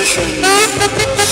Nation.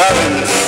Having